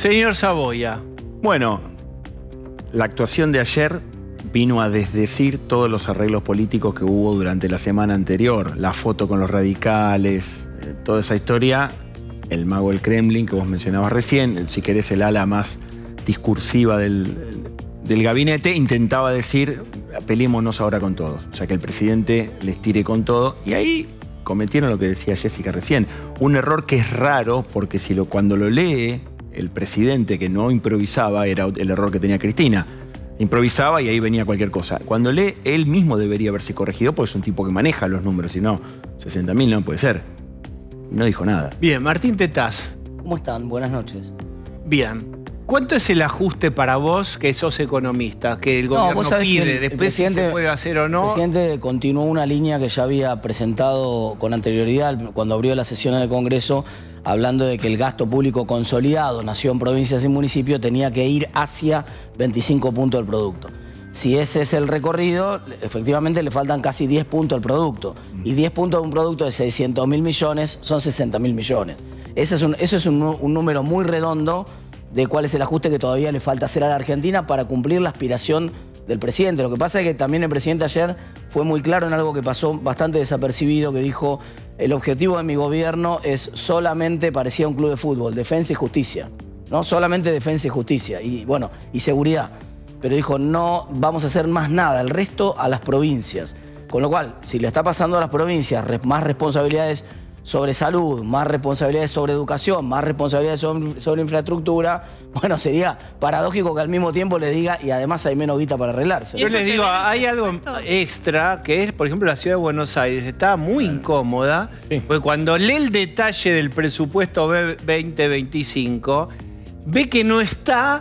Señor Saboya. Bueno, la actuación de ayer vino a desdecir todos los arreglos políticos que hubo durante la semana anterior. La foto con los radicales, eh, toda esa historia. El mago del Kremlin que vos mencionabas recién, si querés el ala más discursiva del, del gabinete, intentaba decir, peleémonos ahora con todos. O sea, que el presidente les tire con todo. Y ahí cometieron lo que decía Jessica recién. Un error que es raro, porque si lo, cuando lo lee el presidente que no improvisaba, era el error que tenía Cristina. Improvisaba y ahí venía cualquier cosa. Cuando lee, él mismo debería haberse corregido, porque es un tipo que maneja los números, si no, 60.000 no puede ser. No dijo nada. Bien, Martín Tetaz. ¿Cómo están? Buenas noches. Bien. ¿Cuánto es el ajuste para vos, que sos economista, que el gobierno pide? Después si se puede hacer o no. El presidente continuó una línea que ya había presentado con anterioridad cuando abrió la sesión en el Congreso, hablando de que el gasto público consolidado, nación, provincias y municipios, tenía que ir hacia 25 puntos del producto. Si ese es el recorrido, efectivamente le faltan casi 10 puntos al producto. Y 10 puntos de un producto de 600 mil millones son 60 mil millones. Ese es un, eso es un, un número muy redondo de cuál es el ajuste que todavía le falta hacer a la Argentina para cumplir la aspiración del presidente. Lo que pasa es que también el presidente ayer fue muy claro en algo que pasó bastante desapercibido, que dijo, el objetivo de mi gobierno es solamente, parecía un club de fútbol, defensa y justicia. ¿no? Solamente defensa y justicia, y bueno, y seguridad. Pero dijo, no vamos a hacer más nada, el resto a las provincias. Con lo cual, si le está pasando a las provincias más responsabilidades sobre salud, más responsabilidades sobre educación, más responsabilidades sobre, infraestructura, bueno, sería paradójico que al mismo tiempo le diga y además hay menos guita para arreglarse. Yo les digo, hay algo extra que es, por ejemplo, la ciudad de Buenos Aires está muy incómoda, porque cuando lee el detalle del presupuesto 2025, ve que no está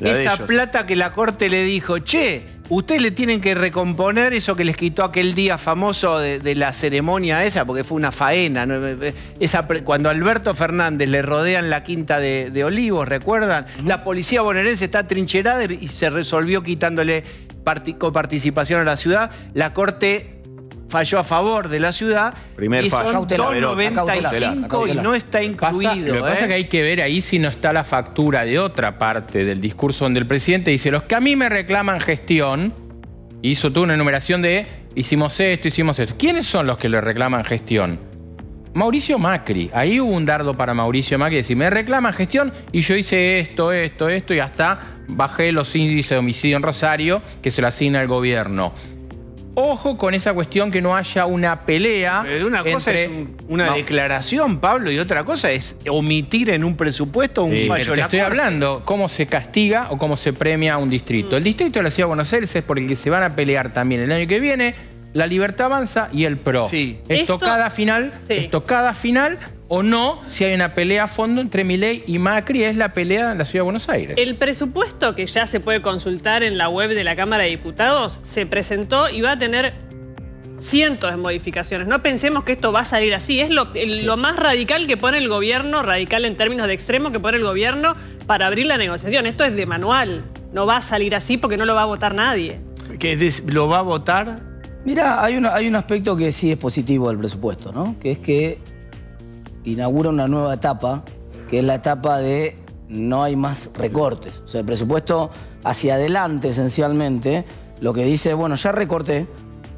esa plata que la Corte le dijo, che, Ustedes le tienen que recomponer eso que les quitó aquel día famoso de, la ceremonia esa, porque fue una faena. Esa, cuando Alberto Fernández le rodean la quinta de, Olivos, ¿recuerdan? La policía bonaerense está trincherada y se resolvió quitándole coparticipación a la ciudad. La Corte falló a favor de la ciudad. Primer y fallo. Son 95 y no está incluido. lo que pasa es ¿eh? que hay que ver ahí si no está la factura de otra parte del discurso donde el presidente dice, los que a mí me reclaman gestión, hizo tú una enumeración de hicimos esto, hicimos esto. ¿Quiénes son los que le reclaman gestión? Mauricio Macri. Ahí hubo un dardo para Mauricio Macri. Decir, me reclaman gestión y yo hice esto, esto, esto y hasta bajé los índices de homicidio en Rosario que se lo asigna el gobierno. Ojo con esa cuestión que no haya una pelea. una cosa es una declaración, Pablo, y otra cosa es omitir en un presupuesto un fallo. te estoy hablando cómo se castiga o cómo se premia a un distrito. El distrito de la Ciudad de Buenos Aires es por el que se van a pelear también el año que viene la Libertad Avanza y el PRO. Sí. Esto, cada final, esto cada final o no, si hay una pelea a fondo entre Milei y Macri, es la pelea en la Ciudad de Buenos Aires. El presupuesto que ya se puede consultar en la web de la Cámara de Diputados se presentó y va a tener cientos de modificaciones. No pensemos que esto va a salir así. Es lo, lo, más radical que pone el gobierno, radical en términos de extremo que pone el gobierno para abrir la negociación. Esto es de manual. No va a salir así porque no lo va a votar nadie. ¿Que lo va a votar? Mira, hay, hay un aspecto que sí es positivo del presupuesto, ¿no? Que es que inaugura una nueva etapa, que es la etapa de no hay más recortes. O sea, el presupuesto hacia adelante esencialmente, lo que dice, bueno, ya recorté,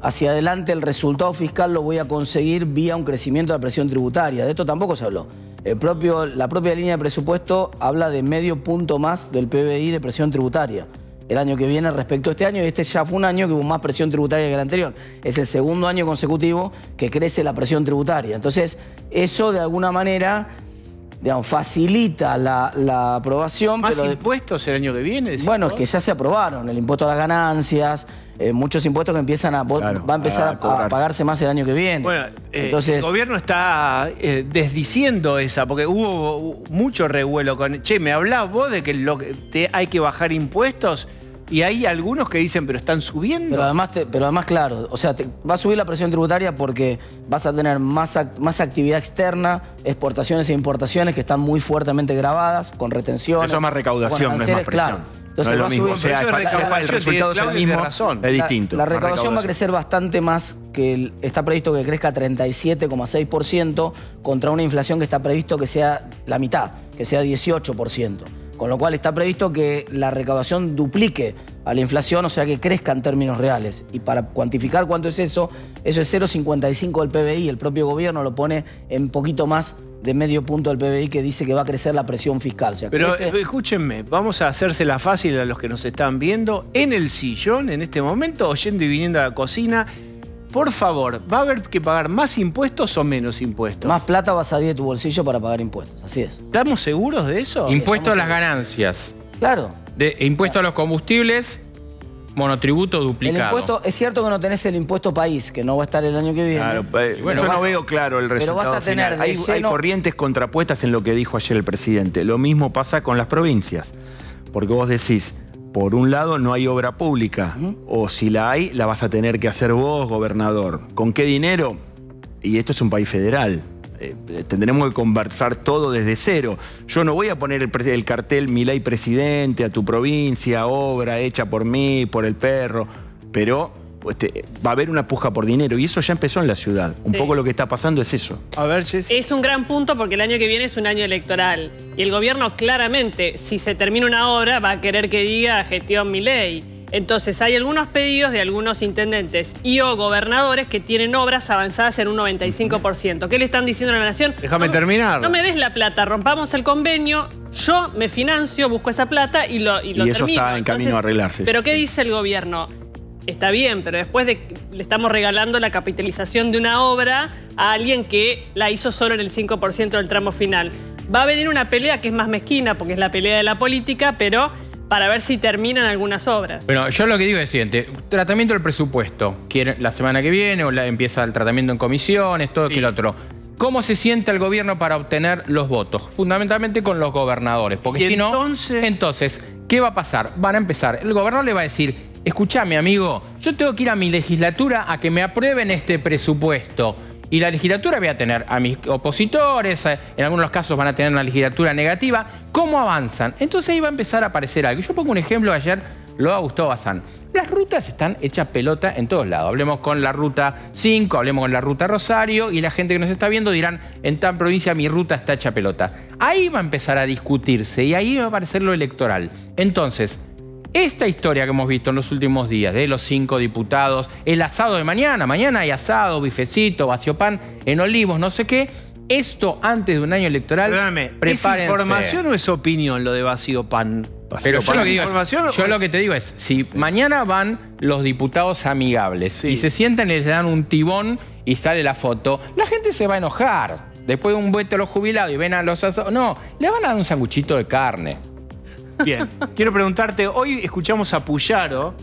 hacia adelante el resultado fiscal lo voy a conseguir vía un crecimiento de la presión tributaria. De esto tampoco se habló. El propio, la propia línea de presupuesto habla de medio punto más del PBI de presión tributaria el año que viene respecto a este año y este ya fue un año que hubo más presión tributaria que el anterior. Es el segundo año consecutivo que crece la presión tributaria. Entonces, eso de alguna manera digamos, facilita la, aprobación. ¿Más impuestos el año que viene? Bueno, es que ya se aprobaron. El impuesto a las ganancias, eh, muchos impuestos que empiezan a... va a empezar a, pagarse más el año que viene. Bueno, eh, Entonces, el gobierno está eh, desdiciendo esa, porque hubo mucho revuelo con... Che, ¿me hablás vos de que, lo te, hay que bajar impuestos? Y hay algunos que dicen, pero están subiendo. Pero además, pero además claro, o sea, va a subir la presión tributaria porque vas a tener más, más actividad externa, exportaciones e importaciones que están muy fuertemente grabadas, con retenciones. Eso es más recaudación, no es más presión. Entonces no es lo mismo. O sea, el, resultado es el mismo, razón. es distinto. La, recaudación va a crecer bastante más, que está previsto que crezca 37,6% contra una inflación que está previsto que sea la mitad, que sea 18%. Con lo cual está previsto que la recaudación duplique a la inflación, o sea que crezca en términos reales. Y para cuantificar cuánto es eso, eso es 0,55 del PBI. El propio gobierno lo pone en poquito más de medio punto del PBI que dice que va a crecer la presión fiscal. Pero escúchenme, vamos a hacérsela fácil a los que nos están viendo. En el sillón, en este momento, oyendo y viniendo a la cocina, por favor, ¿va a haber que pagar más impuestos o menos impuestos? Más plata va a salir de tu bolsillo para pagar impuestos, así es. ¿Estamos seguros de eso? Impuesto a las ganancias. Claro. De, impuesto a los combustibles, monotributo duplicado. El impuesto, es cierto que no tenés el impuesto país, que no va a estar el año que viene. Claro, bueno, yo no veo claro el resultado pero vas a tener Hay, hay, corrientes contrapuestas en lo que dijo ayer el presidente. Lo mismo pasa con las provincias. Porque vos decís, por un lado no hay obra pública, o si la hay, la vas a tener que hacer vos, gobernador. ¿Con qué dinero? Y esto es un país federal. Eh, tendremos que conversar todo desde cero. Yo no voy a poner el, el cartel mi ley presidente a tu provincia, obra hecha por mí, por el perro, pero este, va a haber una puja por dinero y eso ya empezó en la ciudad. Un poco lo que está pasando es eso. A ver, Es un gran punto porque el año que viene es un año electoral y el gobierno claramente, si se termina una obra, va a querer que diga gestión mi ley. Entonces hay algunos pedidos de algunos intendentes y o gobernadores que tienen obras avanzadas en un 95%. ¿Qué le están diciendo a la nación? Déjame terminar. No me des la plata, rompamos el convenio, yo me financio, busco esa plata y lo, y lo y eso está en camino a arreglarse. ¿Pero qué dice el gobierno? Está bien, pero después de le estamos regalando la capitalización de una obra a alguien que la hizo solo en el 5% del tramo final. Va a venir una pelea que es más mezquina, porque es la pelea de la política, pero para ver si terminan algunas obras. Bueno, yo lo que digo es siguiente, tratamiento del presupuesto, la semana que viene o la, empieza el tratamiento en comisiones, todo que el otro. ¿Cómo se siente el gobierno para obtener los votos? Fundamentalmente con los gobernadores, porque si no, entonces... entonces, ¿qué va a pasar? Van a empezar, el gobernador le va a decir, escuchame amigo, yo tengo que ir a mi legislatura a que me aprueben este presupuesto. Y la legislatura voy a tener a mis opositores, eh, en algunos casos van a tener una legislatura negativa. ¿Cómo avanzan? Entonces ahí va a empezar a aparecer algo. Yo pongo un ejemplo, ayer lo ha gustado Bazán. Las rutas están hechas pelota en todos lados. Hablemos con la ruta 5, hablemos con la ruta Rosario y la gente que nos está viendo dirán, en tan provincia mi ruta está hecha pelota. Ahí va a empezar a discutirse y ahí va a aparecer lo electoral. Entonces, esta historia que hemos visto en los últimos días de los cinco diputados, el asado de mañana, mañana hay asado, bifecito, vacío pan, en Olivos, no sé qué, esto antes de un año electoral, Perdóname, ¿es información o es opinión lo de vacío pan? Pero yo, lo que, yo lo que te digo es, si mañana van los diputados amigables y se sienten y les dan un tibón y sale la foto, la gente se va a enojar. Después de un vuelto a los jubilados y ven a los asados, no, le van a dar un sanguchito de carne. Bien, quiero preguntarte, hoy escuchamos a Puyaro,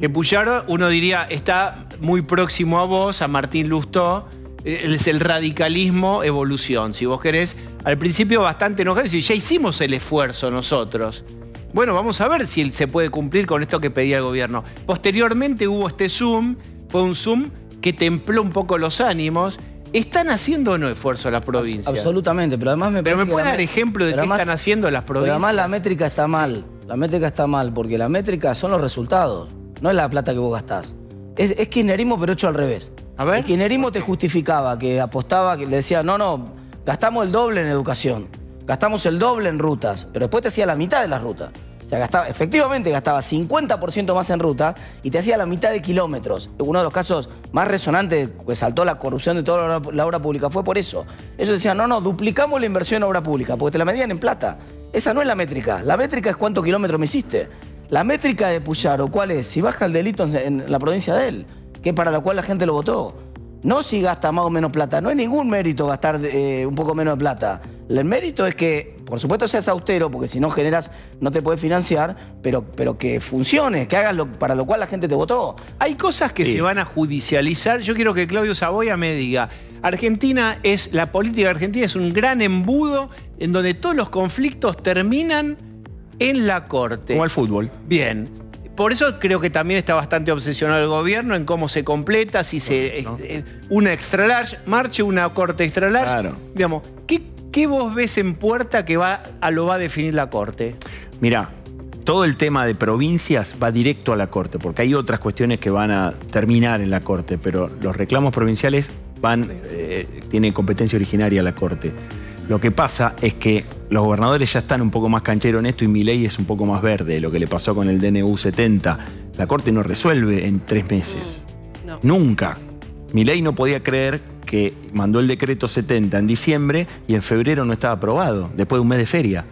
que Puyaro uno diría está muy próximo a vos, a Martín Lustó, es el radicalismo evolución, si vos querés. Al principio bastante enojado, y ya hicimos el esfuerzo nosotros. Bueno, vamos a ver si se puede cumplir con esto que pedía el gobierno. Posteriormente hubo este Zoom, fue un Zoom que templó un poco los ánimos ¿Están haciendo o no esfuerzo las provincias? Absolutamente, pero además me Pero me puede dar ejemplo de qué están haciendo las provincias. Pero además la métrica está mal. La métrica está mal, porque la métrica son los resultados, no es la plata que vos gastás. Es, es kirchnerismo, pero hecho al revés. A ver. El kirchnerismo te justificaba, que apostaba, que le decía, no, no, gastamos el doble en educación, gastamos el doble en rutas, pero después te hacía la mitad de las rutas. Sea, efectivamente gastaba 50% más en ruta y te hacía la mitad de kilómetros. Uno de los casos más resonantes que saltó la corrupción de toda la obra pública fue por eso. Ellos decían, no, no, duplicamos la inversión en obra pública, porque te la medían en plata. Esa no es la métrica. La métrica es cuántos kilómetros me hiciste. La métrica de Puyaro, ¿cuál es? Si baja el delito en, la provincia de él, que es para la cual la gente lo votó. No si gasta más o menos plata. No hay ningún mérito gastar eh, un poco menos de plata. El mérito es que, por supuesto, seas austero, porque si no generas, no te puedes financiar, pero, pero que funcione, que hagas lo, para lo cual la gente te votó. Hay cosas que se van a judicializar. Yo quiero que Claudio Saboya me diga. Argentina es, la política argentina es un gran embudo en donde todos los conflictos terminan en la corte. Como el fútbol. Bien. Por eso creo que también está bastante obsesionado el gobierno en cómo se completa, si se. Eh, una extra large, marche una corte extra large. Claro. Digamos, ¿qué ¿Qué vos ves en puerta que va a, lo va a definir la Corte? Mirá, todo el tema de provincias va directo a la Corte, porque hay otras cuestiones que van a terminar en la Corte, pero los reclamos provinciales van, eh, tienen competencia originaria a la Corte. Lo que pasa es que los gobernadores ya están un poco más cancheros en esto y mi ley es un poco más verde, lo que le pasó con el DNU 70. La Corte no resuelve en tres meses. No. Nunca. Mi ley no podía creer que mandó el decreto 70 en diciembre y en febrero no estaba aprobado, después de un mes de feria.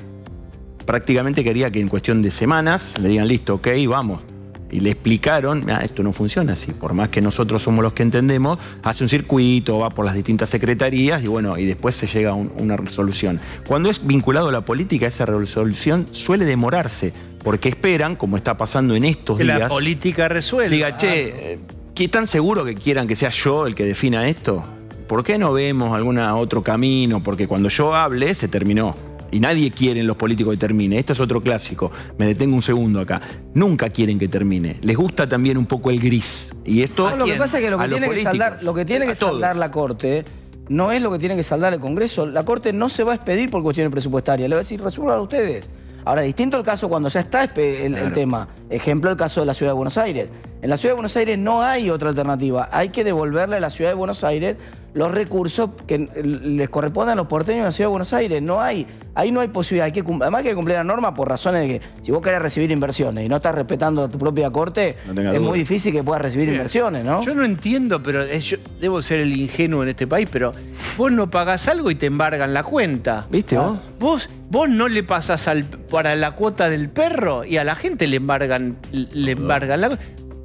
Prácticamente quería que en cuestión de semanas le digan, listo, ok, vamos. Y le explicaron, "Mirá, esto no funciona así, por más que nosotros somos los que entendemos, hace un circuito, va por las distintas secretarías y bueno, y después se llega a un- una resolución. Cuando es vinculado a la política, esa resolución suele demorarse, porque esperan, como está pasando en estos Que días, la política resuelve. diga, che, eh, ¿qué tan seguro que quieran que sea yo el que defina esto? ¿Por qué no vemos algún otro camino? Porque cuando yo hable, se terminó. Y nadie quiere en los políticos que termine. Esto es otro clásico. Me detengo un segundo acá. Nunca quieren que termine. Les gusta también un poco el gris. Y esto. No, lo que pasa es que lo que tiene que saldar, lo que tiene que saldar la Corte no es lo que tiene que saldar el Congreso. La Corte no se va a expedir por cuestiones presupuestarias. Le va a decir, resuelvan ustedes. Ahora, distinto el caso cuando ya está el tema. Ejemplo, el caso de la Ciudad de Buenos Aires. En la Ciudad de Buenos Aires no hay otra alternativa. Hay que devolverle a la Ciudad de Buenos Aires los recursos que les corresponden a los porteños de la Ciudad de Buenos Aires. No hay, ahí no hay posibilidad. Hay que, además hay que cumplir la norma por razones de que si vos querés recibir inversiones y no estás respetando tu propia corte, No es duda. muy difícil que puedas recibir inversiones, ¿no? Yo no entiendo, pero es- yo debo ser el ingenuo en este país, pero vos no pagás algo y te embargan la cuenta. ¿Viste vos? Vos, vos no le pasas al, para la cuota del perro y a la gente le embargan, le embargan la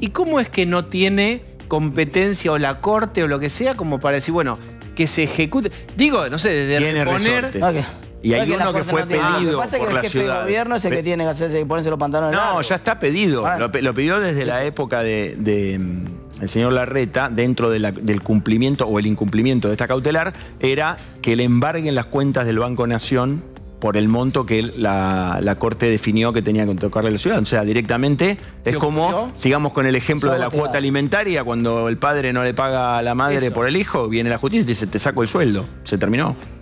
¿Y cómo es que no tiene competencia o la corte o lo que sea como para decir, bueno, que se ejecute? Digo, no sé, desde Tiene reponer... resortes. Ah, Y hay ah, la uno que fue no tiene- Ah, pedido Lo que pasa es por que la el jefe ciudad. de gobierno es el Pe- que tiene que hacerse y ponerse los pantalones No, largos. ya está pedido. Bueno. Lo, pidió desde la época de, de, mm, el señor Larreta, dentro de la- del cumplimiento o el incumplimiento de esta cautelar, era que le embarguen las cuentas del Banco Nación por el monto que la, la Corte definió que tenía que tocarle a la ciudad. O sea, directamente es ¿Qué como, ocurrió? sigamos con el ejemplo de la cuota alimentaria, cuando el padre no le paga a la madre Eso. por el hijo, viene la justicia y te dice, te saco el sueldo. Se terminó.